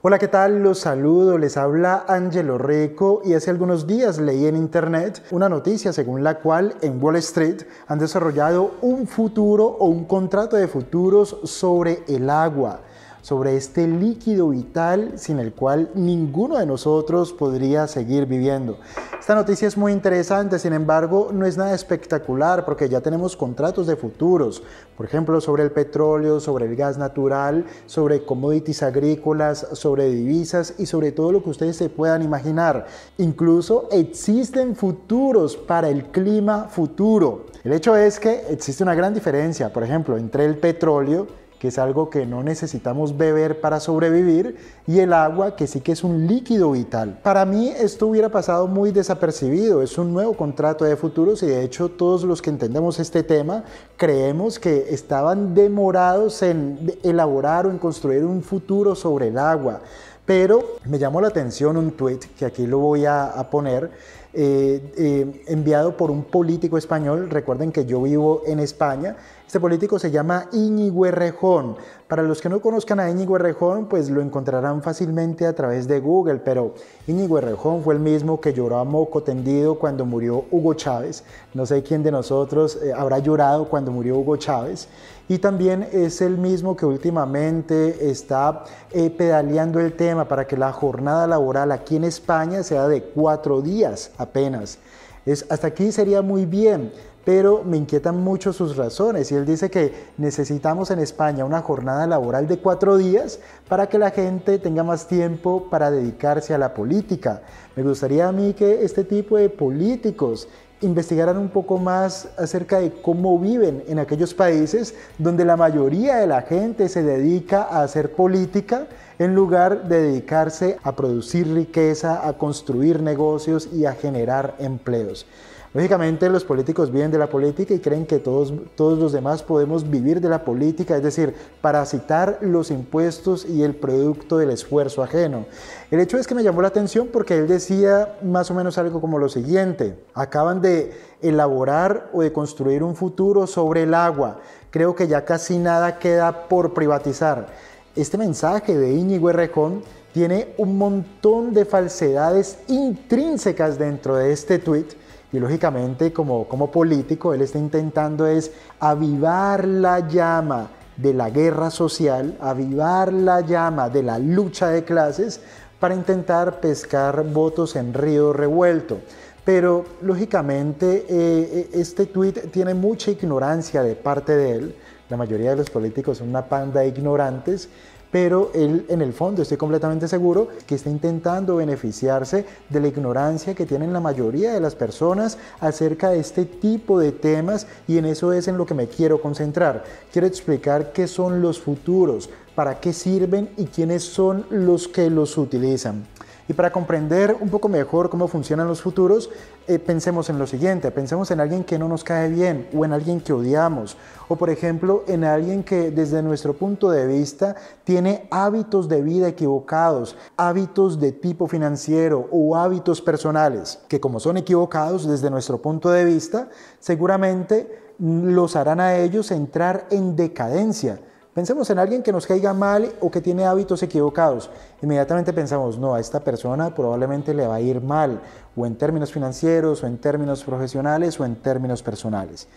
Hola, ¿qué tal? Los saludo, les habla Angelo Rico y hace algunos días leí en internet una noticia según la cual en Wall Street han desarrollado un futuro o un contrato de futuros sobre el agua sobre este líquido vital sin el cual ninguno de nosotros podría seguir viviendo. Esta noticia es muy interesante, sin embargo, no es nada espectacular porque ya tenemos contratos de futuros, por ejemplo, sobre el petróleo, sobre el gas natural, sobre commodities agrícolas, sobre divisas y sobre todo lo que ustedes se puedan imaginar. Incluso existen futuros para el clima futuro. El hecho es que existe una gran diferencia, por ejemplo, entre el petróleo que es algo que no necesitamos beber para sobrevivir, y el agua, que sí que es un líquido vital. Para mí esto hubiera pasado muy desapercibido, es un nuevo contrato de futuros y de hecho todos los que entendemos este tema creemos que estaban demorados en elaborar o en construir un futuro sobre el agua. Pero me llamó la atención un tweet que aquí lo voy a, poner, eh, eh, enviado por un político español. Recuerden que yo vivo en España este político se llama Íñigo Errejón. Para los que no conozcan a Íñigo Errejón, pues lo encontrarán fácilmente a través de Google, pero Íñigo Errejón fue el mismo que lloró a moco tendido cuando murió Hugo Chávez. No sé quién de nosotros eh, habrá llorado cuando murió Hugo Chávez. Y también es el mismo que últimamente está eh, pedaleando el tema para que la jornada laboral aquí en España sea de cuatro días apenas. Es, hasta aquí sería muy bien, pero me inquietan mucho sus razones y él dice que necesitamos en España una jornada laboral de cuatro días para que la gente tenga más tiempo para dedicarse a la política. Me gustaría a mí que este tipo de políticos investigaran un poco más acerca de cómo viven en aquellos países donde la mayoría de la gente se dedica a hacer política en lugar de dedicarse a producir riqueza, a construir negocios y a generar empleos. Lógicamente los políticos viven de la política y creen que todos, todos los demás podemos vivir de la política, es decir, parasitar los impuestos y el producto del esfuerzo ajeno. El hecho es que me llamó la atención porque él decía más o menos algo como lo siguiente, acaban de elaborar o de construir un futuro sobre el agua, creo que ya casi nada queda por privatizar. Este mensaje de Íñigo Errejón tiene un montón de falsedades intrínsecas dentro de este tuit y lógicamente como, como político él está intentando es avivar la llama de la guerra social, avivar la llama de la lucha de clases para intentar pescar votos en río revuelto. Pero lógicamente eh, este tuit tiene mucha ignorancia de parte de él. La mayoría de los políticos son una panda de ignorantes pero él en el fondo estoy completamente seguro que está intentando beneficiarse de la ignorancia que tienen la mayoría de las personas acerca de este tipo de temas y en eso es en lo que me quiero concentrar. Quiero explicar qué son los futuros, para qué sirven y quiénes son los que los utilizan. Y para comprender un poco mejor cómo funcionan los futuros, eh, pensemos en lo siguiente, pensemos en alguien que no nos cae bien o en alguien que odiamos, o por ejemplo en alguien que desde nuestro punto de vista tiene hábitos de vida equivocados, hábitos de tipo financiero o hábitos personales, que como son equivocados desde nuestro punto de vista, seguramente los harán a ellos entrar en decadencia Pensemos en alguien que nos caiga mal o que tiene hábitos equivocados. Inmediatamente pensamos, no, a esta persona probablemente le va a ir mal, o en términos financieros, o en términos profesionales, o en términos personales.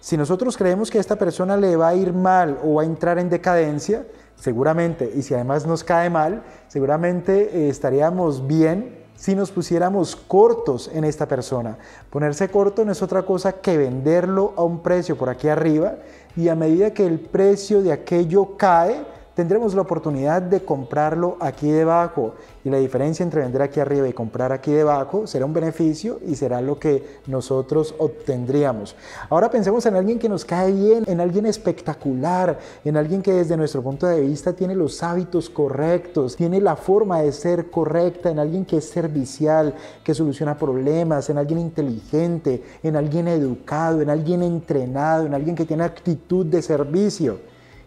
Si nosotros creemos que a esta persona le va a ir mal o va a entrar en decadencia, seguramente, y si además nos cae mal, seguramente eh, estaríamos bien si nos pusiéramos cortos en esta persona. Ponerse corto no es otra cosa que venderlo a un precio por aquí arriba y a medida que el precio de aquello cae, tendremos la oportunidad de comprarlo aquí debajo y la diferencia entre vender aquí arriba y comprar aquí debajo será un beneficio y será lo que nosotros obtendríamos. Ahora pensemos en alguien que nos cae bien, en alguien espectacular, en alguien que desde nuestro punto de vista tiene los hábitos correctos, tiene la forma de ser correcta, en alguien que es servicial, que soluciona problemas, en alguien inteligente, en alguien educado, en alguien entrenado, en alguien que tiene actitud de servicio.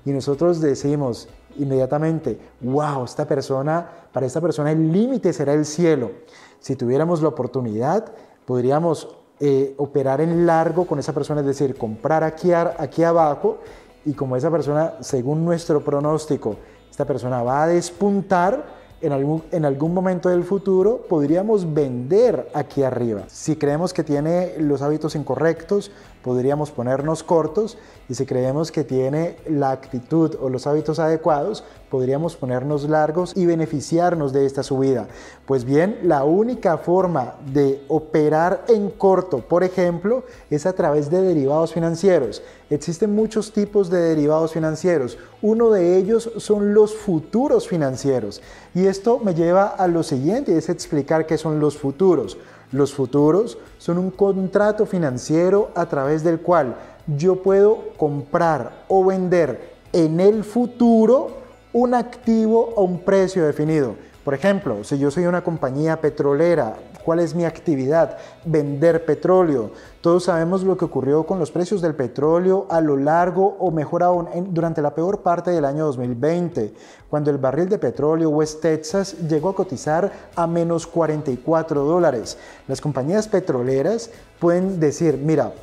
Y nosotros decimos, inmediatamente, wow, esta persona, para esta persona el límite será el cielo. Si tuviéramos la oportunidad, podríamos eh, operar en largo con esa persona, es decir, comprar aquí, aquí abajo y como esa persona, según nuestro pronóstico, esta persona va a despuntar, en algún, en algún momento del futuro podríamos vender aquí arriba. Si creemos que tiene los hábitos incorrectos, podríamos ponernos cortos y si creemos que tiene la actitud o los hábitos adecuados, podríamos ponernos largos y beneficiarnos de esta subida. Pues bien, la única forma de operar en corto, por ejemplo, es a través de derivados financieros. Existen muchos tipos de derivados financieros. Uno de ellos son los futuros financieros. Y esto me lleva a lo siguiente, es explicar qué son los futuros. Los futuros son un contrato financiero a través del cual yo puedo comprar o vender en el futuro un activo a un precio definido. Por ejemplo, si yo soy una compañía petrolera, ¿cuál es mi actividad? Vender petróleo. Todos sabemos lo que ocurrió con los precios del petróleo a lo largo o mejor aún durante la peor parte del año 2020, cuando el barril de petróleo West Texas llegó a cotizar a menos 44 dólares. Las compañías petroleras pueden decir, mira,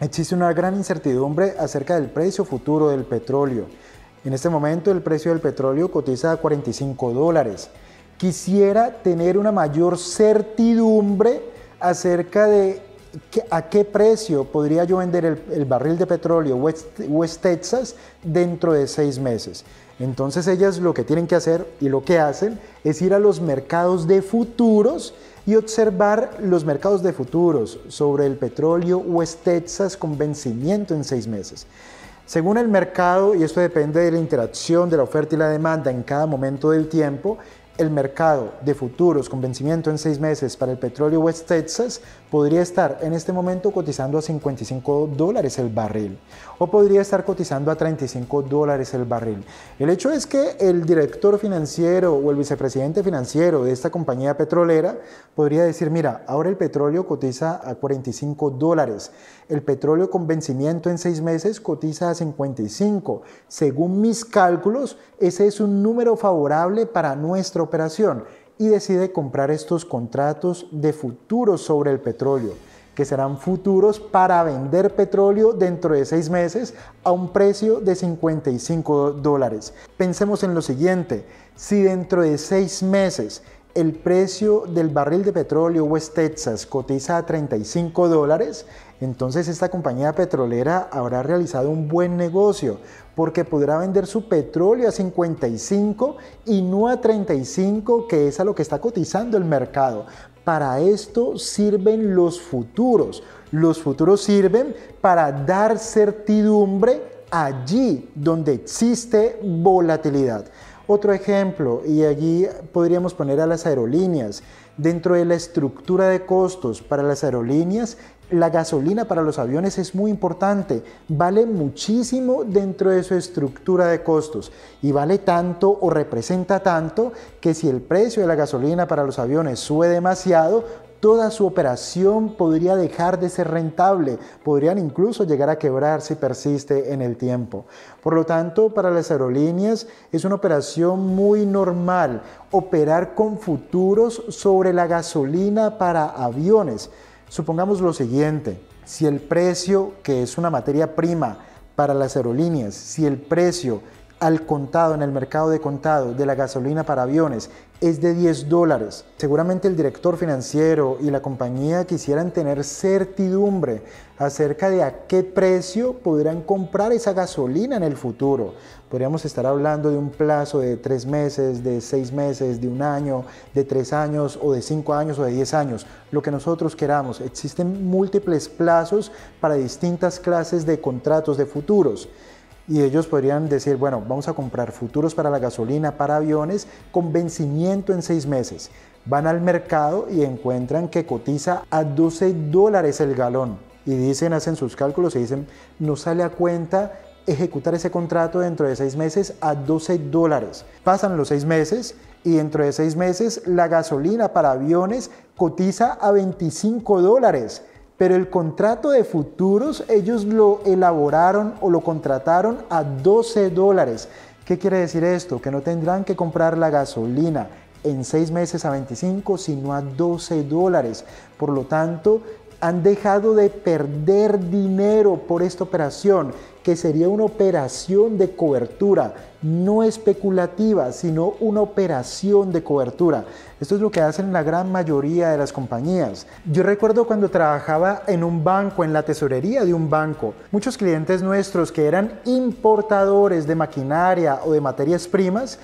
existe una gran incertidumbre acerca del precio futuro del petróleo. En este momento el precio del petróleo cotiza a 45 dólares. Quisiera tener una mayor certidumbre acerca de a qué precio podría yo vender el, barril de petróleo West, West, Texas dentro de seis meses. Entonces ellas lo que tienen que hacer y lo que hacen es ir a los mercados de futuros y observar los mercados de futuros sobre el petróleo West Texas con vencimiento en seis meses. Según el mercado, y esto depende de la interacción de la oferta y la demanda en cada momento del tiempo, el mercado de futuros con vencimiento en seis meses para el petróleo West Texas podría estar en este momento cotizando a 55 dólares el barril o podría estar cotizando a 35 dólares el barril. El hecho es que el director financiero o el vicepresidente financiero de esta compañía petrolera podría decir, mira, ahora el petróleo cotiza a 45 dólares, el petróleo con vencimiento en seis meses cotiza a 55. Según mis cálculos, ese es un número favorable para nuestra y decide comprar estos contratos de futuros sobre el petróleo que serán futuros para vender petróleo dentro de seis meses a un precio de 55 dólares. Pensemos en lo siguiente, si dentro de seis meses el precio del barril de petróleo West Texas cotiza a 35 dólares, entonces esta compañía petrolera habrá realizado un buen negocio porque podrá vender su petróleo a 55 y no a 35, que es a lo que está cotizando el mercado. Para esto sirven los futuros. Los futuros sirven para dar certidumbre allí donde existe volatilidad. Otro ejemplo, y allí podríamos poner a las aerolíneas. Dentro de la estructura de costos para las aerolíneas, la gasolina para los aviones es muy importante, vale muchísimo dentro de su estructura de costos y vale tanto o representa tanto que si el precio de la gasolina para los aviones sube demasiado, toda su operación podría dejar de ser rentable, podrían incluso llegar a quebrar si persiste en el tiempo. Por lo tanto, para las aerolíneas es una operación muy normal operar con futuros sobre la gasolina para aviones. Supongamos lo siguiente, si el precio, que es una materia prima para las aerolíneas, si el precio al contado en el mercado de contado de la gasolina para aviones es de 10 dólares. Seguramente el director financiero y la compañía quisieran tener certidumbre acerca de a qué precio podrán comprar esa gasolina en el futuro. Podríamos estar hablando de un plazo de 3 meses, de 6 meses, de un año, de 3 años o de 5 años o de 10 años, lo que nosotros queramos. Existen múltiples plazos para distintas clases de contratos de futuros y ellos podrían decir, bueno, vamos a comprar futuros para la gasolina, para aviones, con vencimiento en seis meses. Van al mercado y encuentran que cotiza a 12 dólares el galón. Y dicen, hacen sus cálculos y dicen, nos sale a cuenta ejecutar ese contrato dentro de seis meses a 12 dólares. Pasan los seis meses y dentro de seis meses la gasolina para aviones cotiza a 25 dólares pero el contrato de futuros ellos lo elaboraron o lo contrataron a 12 dólares. ¿Qué quiere decir esto? Que no tendrán que comprar la gasolina en seis meses a 25, sino a 12 dólares. Por lo tanto, han dejado de perder dinero por esta operación, que sería una operación de cobertura, no especulativa, sino una operación de cobertura. Esto es lo que hacen la gran mayoría de las compañías. Yo recuerdo cuando trabajaba en un banco, en la tesorería de un banco, muchos clientes nuestros que eran importadores de maquinaria o de materias primas,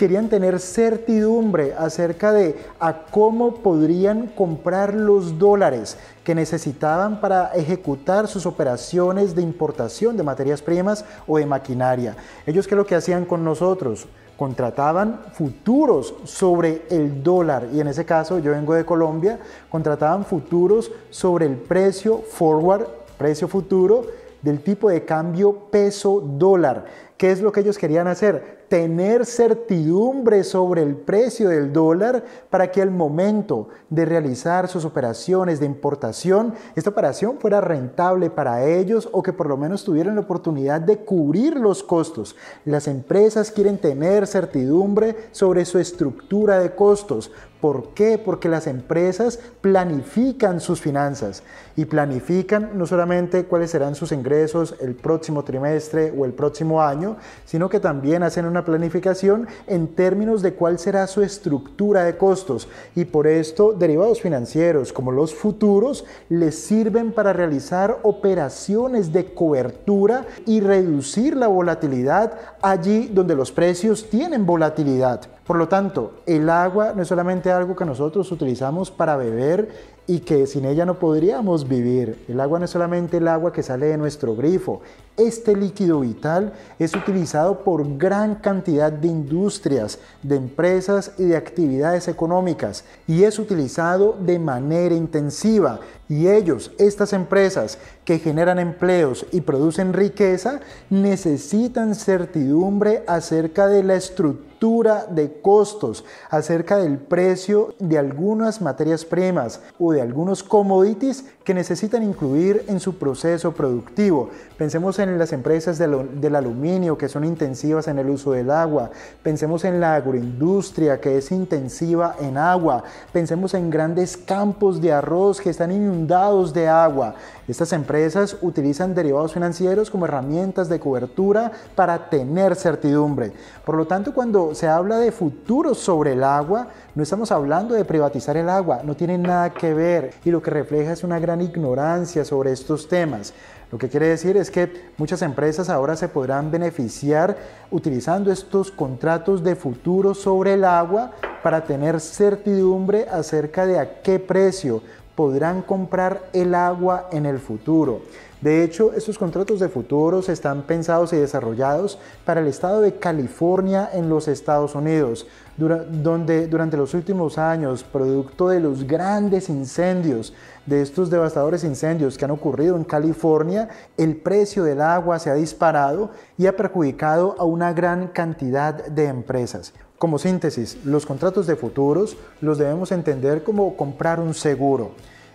querían tener certidumbre acerca de a cómo podrían comprar los dólares que necesitaban para ejecutar sus operaciones de importación de materias primas o de maquinaria. Ellos qué es lo que hacían con nosotros? contrataban futuros sobre el dólar y en ese caso yo vengo de Colombia, contrataban futuros sobre el precio forward, precio futuro del tipo de cambio peso dólar. ¿Qué es lo que ellos querían hacer? Tener certidumbre sobre el precio del dólar para que al momento de realizar sus operaciones de importación, esta operación fuera rentable para ellos o que por lo menos tuvieran la oportunidad de cubrir los costos. Las empresas quieren tener certidumbre sobre su estructura de costos. ¿Por qué? Porque las empresas planifican sus finanzas y planifican no solamente cuáles serán sus ingresos el próximo trimestre o el próximo año, sino que también hacen una planificación en términos de cuál será su estructura de costos y por esto derivados financieros como los futuros les sirven para realizar operaciones de cobertura y reducir la volatilidad allí donde los precios tienen volatilidad. Por lo tanto, el agua no es solamente algo que nosotros utilizamos para beber y que sin ella no podríamos vivir. El agua no es solamente el agua que sale de nuestro grifo. Este líquido vital es utilizado por gran cantidad de industrias, de empresas y de actividades económicas y es utilizado de manera intensiva. Y ellos, estas empresas que generan empleos y producen riqueza, necesitan certidumbre acerca de la estructura de costos, acerca del precio de algunas materias primas o de algunos commodities que necesitan incluir en su proceso productivo. Pensemos en las empresas del, aluminio que son intensivas en el uso del agua. Pensemos en la agroindustria que es intensiva en agua. Pensemos en grandes campos de arroz que están inundados de agua. Estas empresas utilizan derivados financieros como herramientas de cobertura para tener certidumbre. Por lo tanto, cuando se habla de futuros sobre el agua, no estamos hablando de privatizar el agua, no tiene nada que ver y lo que refleja es una gran ignorancia sobre estos temas. Lo que quiere decir es que muchas empresas ahora se podrán beneficiar utilizando estos contratos de futuro sobre el agua para tener certidumbre acerca de a qué precio podrán comprar el agua en el futuro. De hecho, estos contratos de futuros están pensados y desarrollados para el estado de California en los Estados Unidos, donde durante los últimos años, producto de los grandes incendios, de estos devastadores incendios que han ocurrido en California, el precio del agua se ha disparado y ha perjudicado a una gran cantidad de empresas. Como síntesis, los contratos de futuros los debemos entender como comprar un seguro.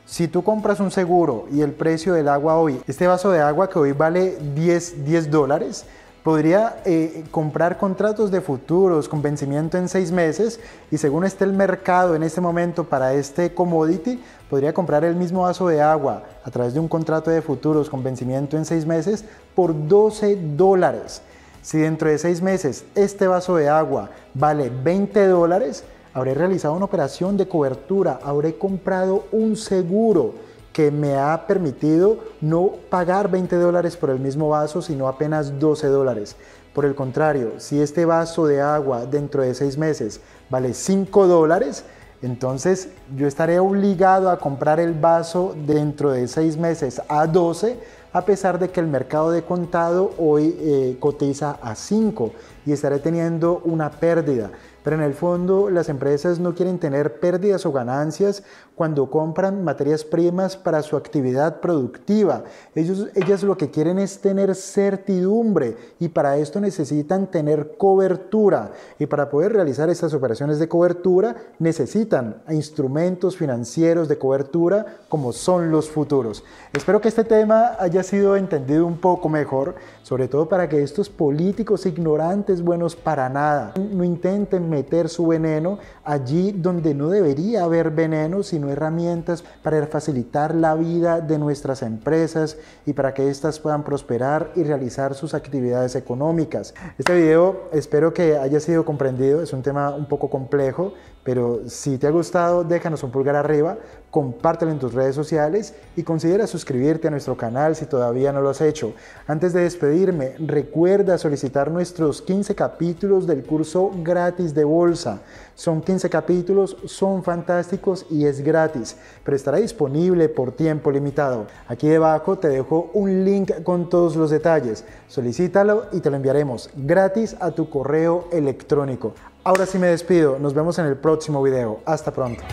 Si tú compras un seguro y el precio del agua hoy, este vaso de agua que hoy vale 10, 10 dólares, podría eh, comprar contratos de futuros con vencimiento en seis meses y según esté el mercado en este momento para este commodity, podría comprar el mismo vaso de agua a través de un contrato de futuros con vencimiento en seis meses por 12 dólares. Si dentro de seis meses este vaso de agua vale 20 dólares, habré realizado una operación de cobertura, habré comprado un seguro que me ha permitido no pagar 20 dólares por el mismo vaso, sino apenas 12 dólares. Por el contrario, si este vaso de agua dentro de seis meses vale 5 dólares, entonces yo estaré obligado a comprar el vaso dentro de seis meses a 12 a pesar de que el mercado de contado hoy eh, cotiza a 5 y estaré teniendo una pérdida. Pero en el fondo las empresas no quieren tener pérdidas o ganancias cuando compran materias primas para su actividad productiva. Ellos, ellas lo que quieren es tener certidumbre y para esto necesitan tener cobertura. Y para poder realizar estas operaciones de cobertura necesitan instrumentos financieros de cobertura como son los futuros. Espero que este tema haya sido entendido un poco mejor, sobre todo para que estos políticos ignorantes buenos para nada no intenten meter su veneno allí donde no debería haber veneno, sino herramientas para facilitar la vida de nuestras empresas y para que éstas puedan prosperar y realizar sus actividades económicas. Este video espero que haya sido comprendido, es un tema un poco complejo, pero si te ha gustado, déjanos un pulgar arriba, compártelo en tus redes sociales y considera suscribirte a nuestro canal si todavía no lo has hecho. Antes de despedirme, recuerda solicitar nuestros 15 capítulos del curso gratis de bolsa. Son 15 capítulos, son fantásticos y es gratis, pero estará disponible por tiempo limitado. Aquí debajo te dejo un link con todos los detalles. Solicítalo y te lo enviaremos gratis a tu correo electrónico. Ahora sí me despido, nos vemos en el próximo video. Hasta pronto.